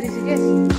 Paris, yes.